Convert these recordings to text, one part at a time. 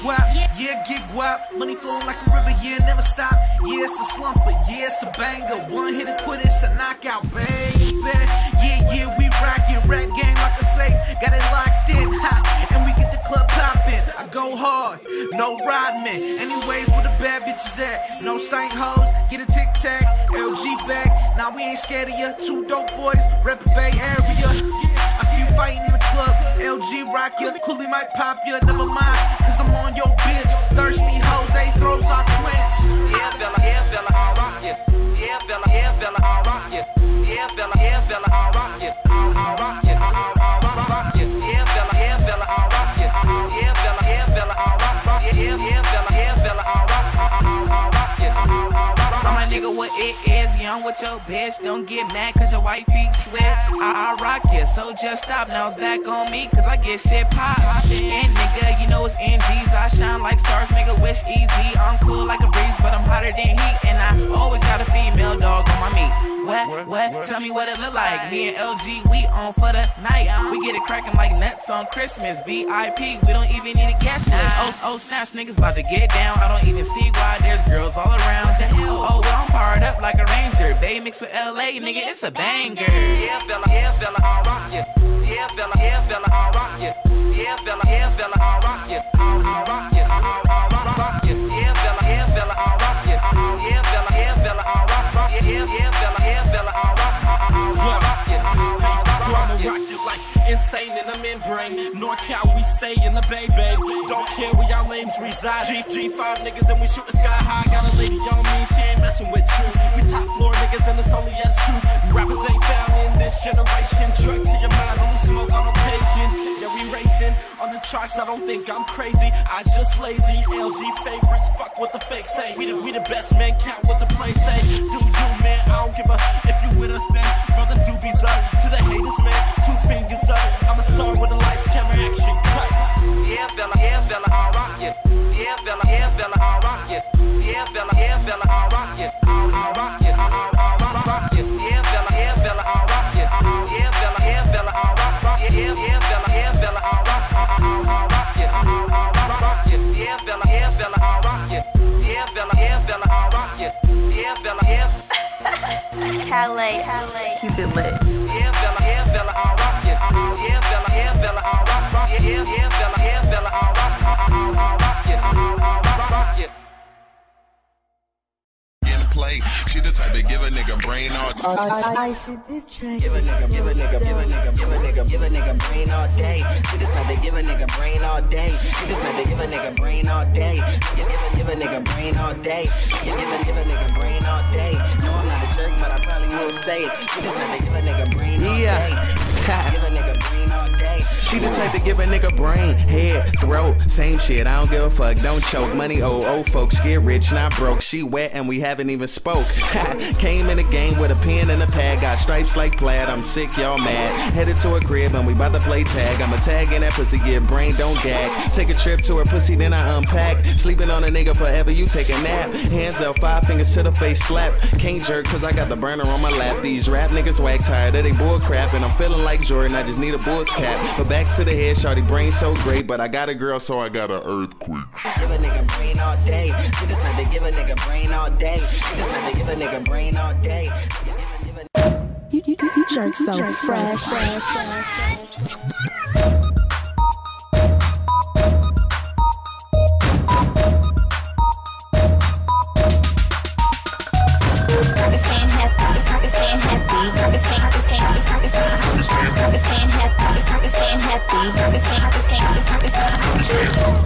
guap. Yeah, get guap. Money flowing like a river, yeah, never stop. Yeah, it's a slump, but yeah, it's a banger. One hit and quit, it's a knockout, baby. Yeah, yeah, we rockin', rap game, like I say, got it locked in, ha. And we get the club poppin'. I go hard, no rodman. Anyways, where the bad bitches at? No stank hoes, get a tic tac, LG back. Now we ain't scared of ya. Two dope boys, rep the Bay Area. LG rock ya. Cooley might pop ya, never mind, nigga what it is, young with your bitch. Don't get mad cause your white feet switch. I, I rock ya, so just stop. Now it's back on me cause I get shit pop. And nigga, you know it's NGs. I shine like stars, make a wish easy. I'm cool like a breeze, but I'm hotter than heat. And I always got a female dog on my meat. What, what, Tell me what it look like. Me and LG, we on for the night. We get it cracking like nuts on Christmas. VIP, we don't even need a guest list. Oh, oh, snaps, niggas about to get down. I don't even see why there's girls all around. Oh, well, I'm up like a ranger. Bay mixed with LA, nigga, it's a banger. Yeah, fella, yeah, fella, I'll rock ya. Yeah, fella, yeah, fella, I'll rock ya. Yeah, fella, yeah, fella, I'll rock ya. I'll, I'll rock ya. I'll, I'll, I'll rock ya. Yeah, fella, yeah, fella, I'll rock ya. I'll, yeah, fella, yeah, fella, I'll rock, rock. Yeah, yeah, yeah, fella, yeah, fella, I'll rock. I'll, I'll, I'll rock ya. I'll, I'll, I'll I'ma rock you like insane in the membrane. NorCal, we stay in the Bay Bay. Don't care where y'all names reside. G G5 niggas and we shoot the sky high. Got a lady on me, she ain't messing with generation. Drug to your mind, only smoke on occasion. Yeah, we racing on the charts. I don't think I'm crazy. I just lazy. LG favorites, fuck what the fake say. We the, we the best man, count what the play say. Do you, man? I don't give a if you with us then. Brother doobies up to the haters, man. Two fingers up. I'm a star with a lights, camera, action, cut. Yeah, fella, yeah, fella, Calais, Calais. Keep it lit. Yeah, fella, yeah, fella, I'll rock ya. Yeah, fella, yeah, fella, I'll rock, rock. Yeah, yeah, yeah, fella, yeah, fella, I'll rock. I'll, I'll, I'll rock ya. I'll, I'll, I'll rock, rock ya. play. She the type to give a nigga brain all Ice is this train. Give a nigga, give a nigga, give a nigga, give a nigga, give a nigga brain all day. She the type to give a nigga brain all day. She the type to give a nigga brain all day. Give, give a, give a nigga brain all day. Give, give a, give a but I probably will say it. Type to give a nigga brain Yeah. She the type to give a nigga brain, head, throat, same shit. I don't give a fuck, don't choke. Money, oh, old folks get rich, not broke. She wet and we haven't even spoke. Came in the game with a pen and a pad, got stripes like plaid. I'm sick, y'all mad. Headed to a crib and we bout to play tag. I'ma tag in that pussy, get brain, don't gag. Take a trip to her pussy, then I unpack. Sleeping on a nigga forever, you take a nap. Hands up, five fingers to the face, slap. Can't jerk cause I got the burner on my lap. These rap niggas whack tired of they bull crap, and I'm feeling like Jordan. I just need a bull's cap. But back to the head, shawty brain so great, but I got a girl, so I got an earthquake. Give a nigga brain all day. She the type to give a nigga brain all day. She the type to give a nigga brain all day. Give, give, give a, You, you, you, you jerk so fresh. It's can't happy. It's can't it's can't it's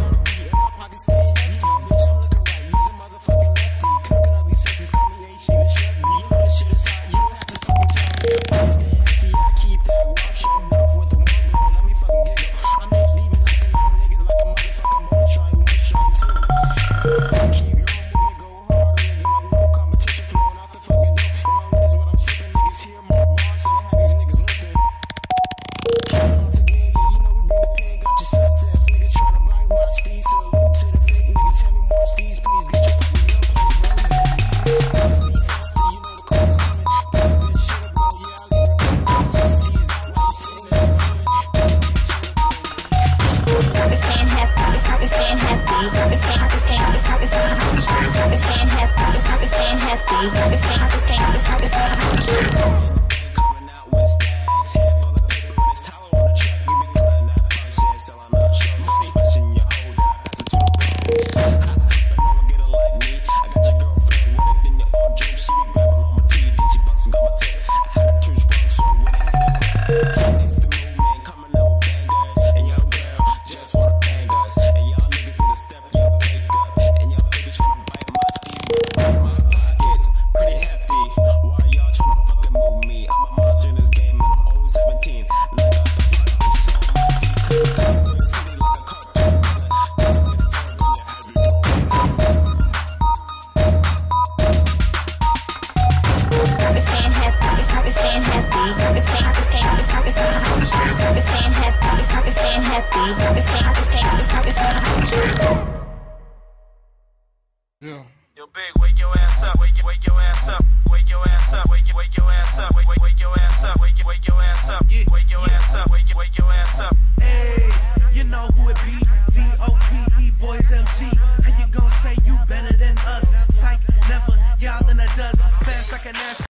happy. This can't, this pain. this pain. this pain. happy. This can't, this can't, this not, this not. Yeah. Yo, big, wake your ass up, wake, wake your ass up, wake your ass up, wake, wake your ass up, wake, wake your ass up, wake, wake your ass up, wake your ass up, wake, wake your ass up.